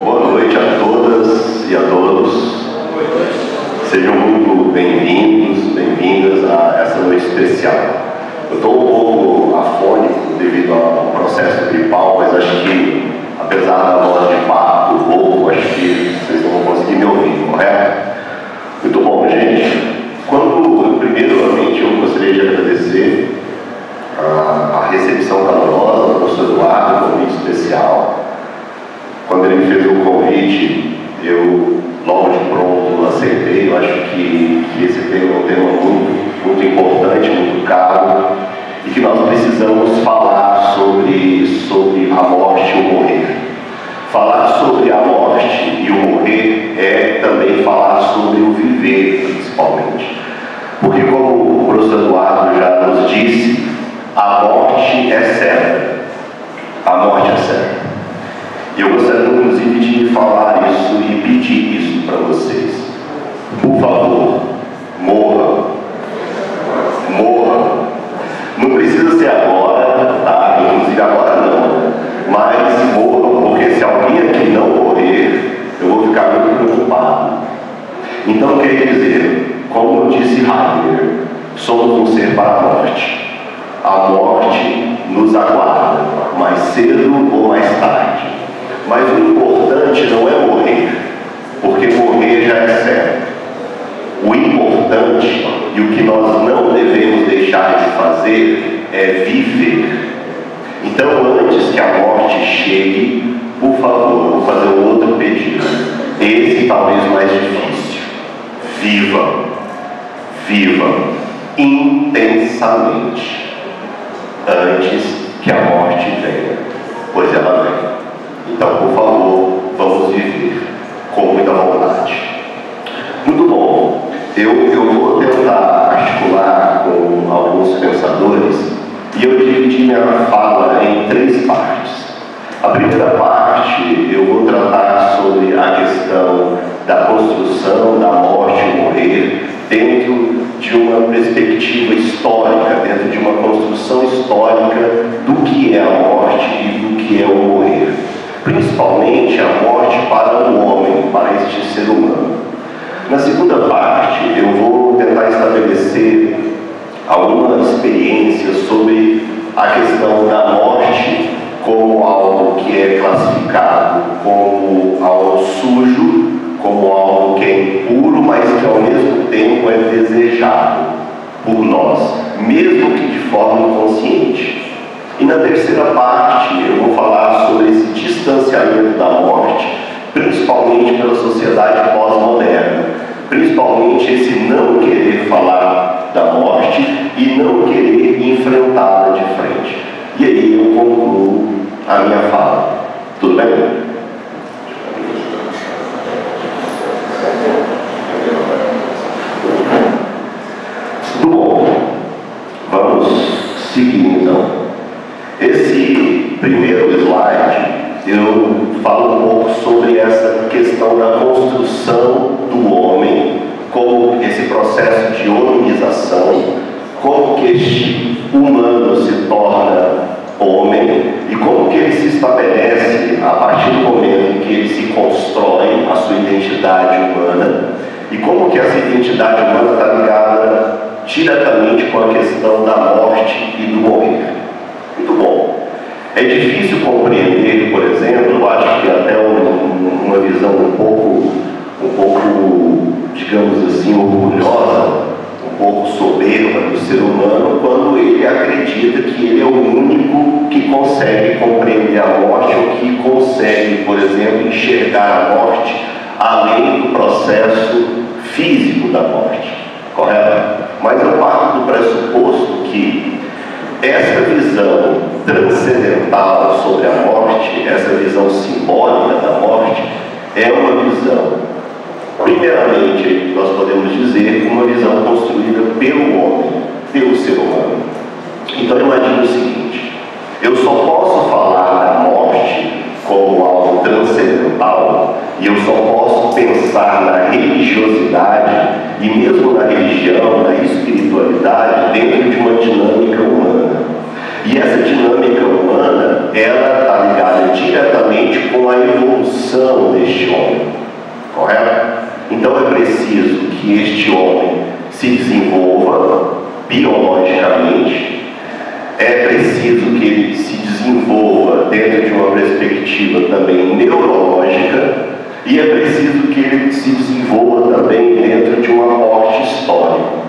Boa noite a todas e a todos. Sejam muito bem-vindos, bem-vindas a essa noite especial. Eu estou um pouco afônico devido ao processo gripal, mas acho que, apesar da voz de pato, roubo, acho que vocês não vão conseguir me ouvir, correto? Sobre a morte e o morrer é também falar sobre o viver, principalmente. Porque, como o professor Eduardo já nos disse, a morte é certa. A morte é certa. E eu gostaria, inclusive, de falar isso e pedir isso para vocês. Por favor, morra. Morra. Não precisa ser agora, tá? Inclusive agora não. Mas morra, porque se alguém aqui não morrer, eu vou ficar muito preocupado. Então, quer dizer, como eu disse Heidegger, somos um ser para a morte. A morte nos aguarda, mais cedo ou mais tarde. Mas o importante não é morrer, porque morrer já é certo. O importante e o que nós não devemos deixar é viver. Então, antes que a morte chegue, por favor, vou fazer um outro pedido. Esse talvez mais difícil. Viva, viva intensamente antes que a morte venha, pois ela vem. Então, por favor, vamos viver com muita vontade. Muito bom. Eu, eu vou tentar articular com alguns pensadores e eu dividi minha fala em três partes. A primeira parte eu vou tratar sobre a questão da construção, da morte e morrer dentro de uma perspectiva histórica, dentro de uma construção histórica do que é a morte e do que é o morrer. Principalmente a morte para o homem, para este ser humano. Na segunda parte, eu vou tentar estabelecer alguma experiência sobre a questão da morte como algo que é classificado como algo sujo, como algo que é impuro, mas que ao mesmo tempo é desejado por nós, mesmo que de forma inconsciente. E na terceira parte eu vou falar sobre esse distanciamento da morte, principalmente pela sociedade pós-moderna, principalmente esse não querer falar da morte e não querer enfrentá-la de frente. E aí eu concluo a minha fala. Tudo bem? Bom. Vamos seguir então. Esse primeiro slide eu falo um pouco sobre essa questão da construção do homem, como esse processo de hominização, como que este humano se torna homem e como que ele se estabelece a partir do momento em que ele se constrói a sua identidade humana e como que essa identidade humana está ligada diretamente com a questão da morte e do morrer. Muito bom. É difícil compreender, por exemplo, eu acho que até um, uma visão um pouco, um pouco, digamos assim, orgulhosa, um pouco soberba do ser humano, quando ele acredita que ele é o único que consegue compreender a morte ou que consegue, por exemplo, enxergar a morte além do processo físico da morte. Correto? Mas eu parto do pressuposto que essa visão transcendental sobre a morte, essa visão simbólica da morte, é uma visão, primeiramente, nós podemos dizer, uma visão construída pelo homem, pelo ser humano. Então imagine o seguinte, eu só posso falar da morte como algo transcendental e eu só posso pensar na religiosidade e mesmo na religião, na espiritualidade, dentro de uma dinâmica humana. E essa dinâmica humana, ela está ligada diretamente com a evolução deste homem, correto? Então é preciso que este homem se desenvolva biologicamente, é preciso que ele se desenvolva dentro de uma perspectiva também neurológica e é preciso que ele se desenvolva também dentro de um aporte histórico.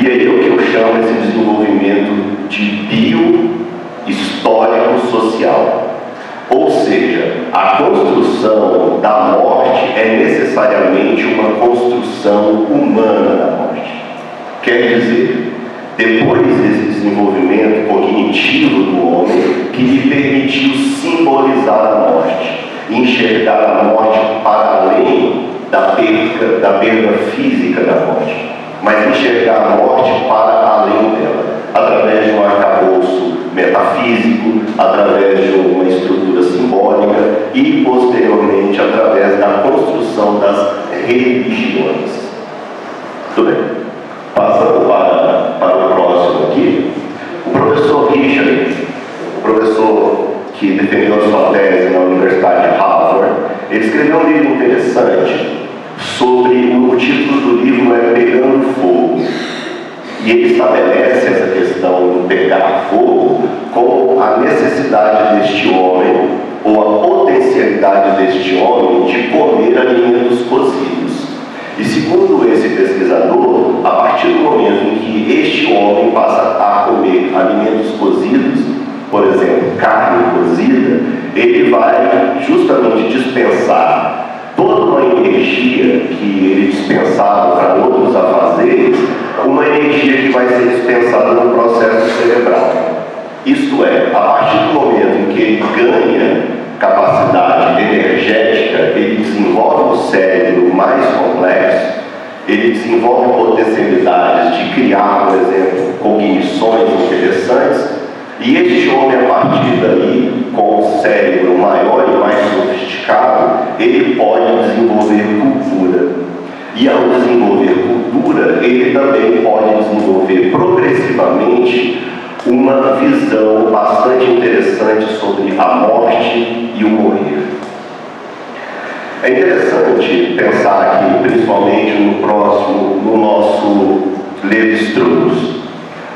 E aí é o que eu chamo esse desenvolvimento de bio-histórico-social. Ou seja, a construção da morte é necessariamente uma construção humana da morte. Quer dizer, depois desse desenvolvimento cognitivo do homem, que lhe permitiu simbolizar a morte, enxergar a morte para além da perda, da perda física da morte, mas enxergar a morte para além dela, através de um arcabouço metafísico, através de uma estrutura simbólica e, posteriormente, através da construção das religiões. Tudo bem. Passando para, para o próximo aqui, o professor Richard, o professor que defendeu a sua tese na Universidade de Harvard, ele escreveu um livro interessante sobre o título do livro é Pegando Fogo. E ele estabelece essa questão do pegar fogo como a necessidade deste homem, ou a potencialidade deste homem de comer alimentos cozidos. E segundo esse pesquisador, a partir do momento em que este homem passa a comer alimentos cozidos, por exemplo, carne cozida, ele vai justamente dispensar toda uma energia que ele dispensava para outros afazeres, uma energia que vai ser dispensada no processo cerebral. Isto é, a partir do momento em que ele ganha capacidade energética, ele desenvolve um cérebro mais complexo, ele desenvolve potencialidades de criar, por exemplo, cognições interessantes, e este homem, a partir daí, com um cérebro maior e mais sofisticado, ele pode desenvolver cultura. E ao desenvolver cultura, ele também pode desenvolver progressivamente uma visão bastante interessante sobre a morte e o morrer. É interessante pensar aqui, principalmente no próximo, no nosso Levi-Strauss.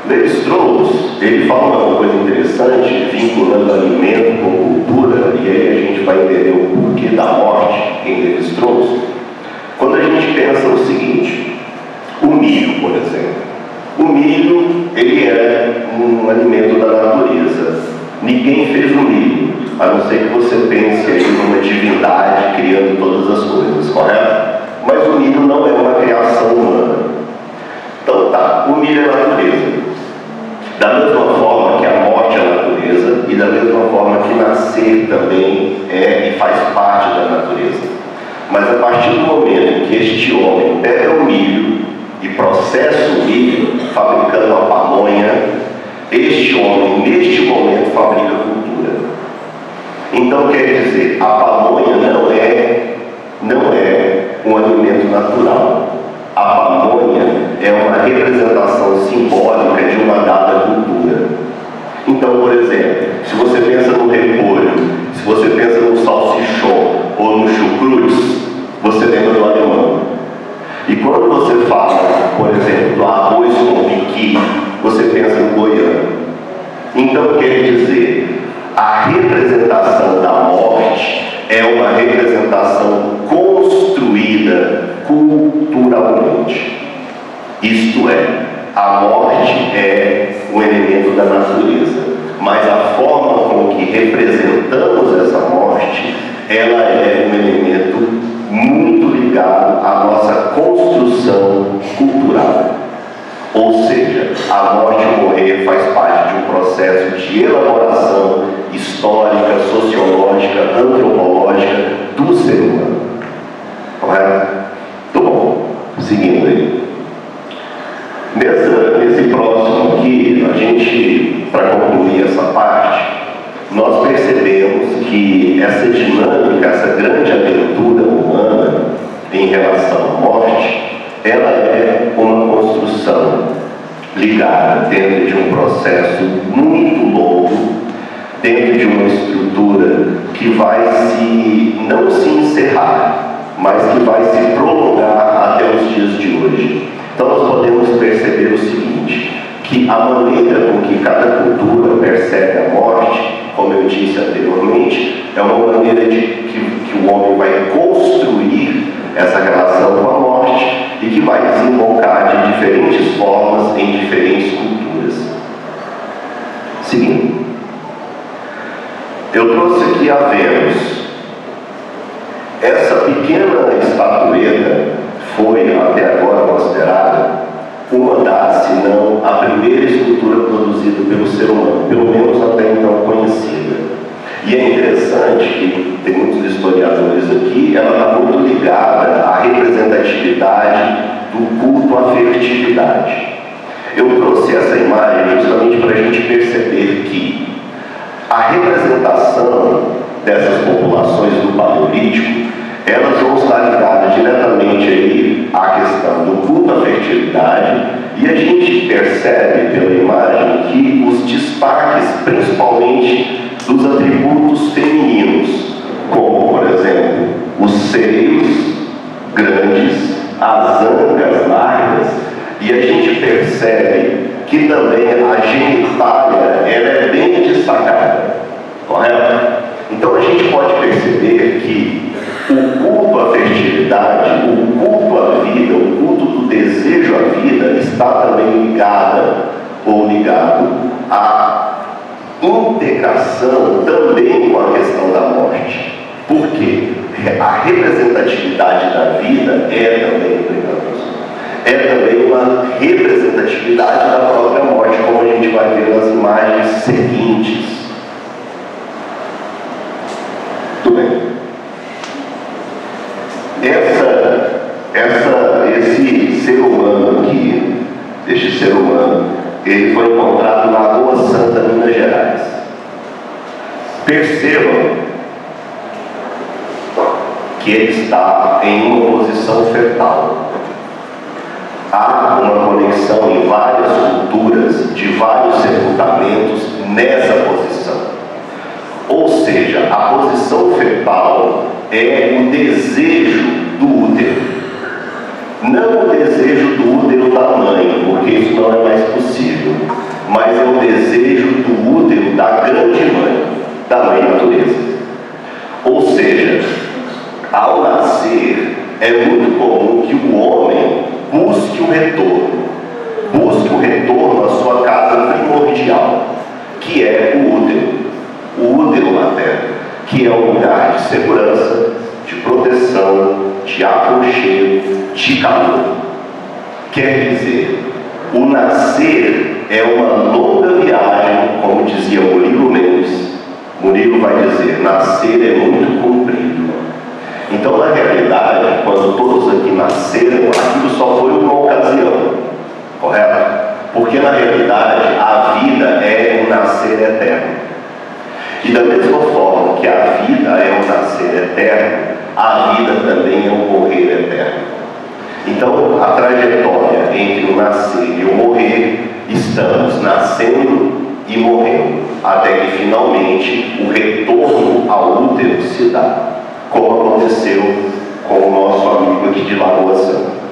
Levi-Strauss, ele fala uma coisa interessante, vinculando alimento com cultura, e aí a gente vai entender o porquê da morte em Levi-Strauss. Quando a gente pensa o seguinte, o milho, por exemplo. O milho, ele é um alimento da natureza. Ninguém fez o milho, a não ser que você pense aí numa divindade criando todas as coisas, correto? Mas o milho não é uma criação humana. Então tá, o milho é natureza. Da mesma forma que a morte é natureza e da mesma forma que nascer também é e faz parte da natureza. Mas a partir do momento que este homem pega o milho e processa o milho, fabricando a pamonha, este homem, neste momento, fabrica cultura. Então quer dizer, a pamonha não é, não é um alimento natural. A pamonha é uma representação simbólica de uma dada cultura. Então, por exemplo, se você pensa no repolho, se você pensa no salsichão ou no chucrute, você lembra do alemão. E quando você fala, por exemplo, do arroz com piqui, você pensa no goiano. Então quer dizer, a representação da morte é uma representação construída culturalmente. Isto é, a morte é um elemento da natureza, mas a forma com que representamos essa morte, ela é um elemento muito ligado à nossa construção cultural. Ou seja, a morte morrer faz parte de um processo de elaboração histórica, sociológica, dentro de uma estrutura que vai se não se encerrar, mas que vai se prolongar até os dias de hoje. Então nós podemos perceber o seguinte, que a maneira com que cada cultura percebe a morte como eu disse anteriormente, é uma maneira de que, que o homem vai construir essa relação com a morte e que vai desembocar de diferentes formas em diferentes culturas. Seguindo. Eu aqui a Vênus. Essa pequena estatueta foi até agora considerada uma das, se não a primeira escultura produzida pelo ser humano, pelo menos até então conhecida. E é interessante que tem muitos historiadores aqui, ela está muito ligada à representatividade do culto à fertilidade. Eu trouxe essa imagem justamente para a gente perceber que a representação dessas populações do Paleolítico, elas vão estar ligadas diretamente aí à questão do culto à fertilidade e a gente percebe pela imagem que os destaques, principalmente dos atributos femininos, como, por exemplo, os seios grandes, as ancas largas, e a gente percebe que também a genitália ela é bem destacada, correto? Então a gente pode perceber que o culto à fertilidade, o culto à vida, o culto do desejo à vida está também ligada ou ligado à integração também com a questão da morte. Por quê? A representatividade da vida é também é também uma representatividade da própria morte, como a gente vai ver nas imagens seguintes. Tudo bem. Essa, essa, esse ser humano aqui, este ser humano, ele foi encontrado na Lagoa Santa, Minas Gerais. Percebam que ele está em uma posição fetal há uma conexão em várias culturas, de vários sepultamentos nessa posição. Ou seja, a posição fetal é o desejo do útero. Não o desejo do útero da mãe, porque isso não é mais possível, mas é o desejo do útero da grande mãe, da mãe natureza. Ou seja, ao nascer, é muito retorno. Busque o retorno à sua casa primordial, que é o útero. O útero materno, que é um lugar de segurança, de proteção, de aconchego, de calor. Quer dizer, o nascer é uma longa viagem, como dizia Murilo Mendes. Murilo vai dizer: nascer é muito comprido então, na realidade, quando todos aqui nasceram, aquilo só foi uma ocasião, correto? Porque na realidade a vida é um nascer eterno. E da mesma forma que a vida é um nascer eterno, a vida também é um morrer eterno. Então, a trajetória entre o nascer e o morrer, estamos nascendo e morrendo, até que finalmente o retorno ao útero se dá como aconteceu com o nosso amigo aqui de Lagoa Santa.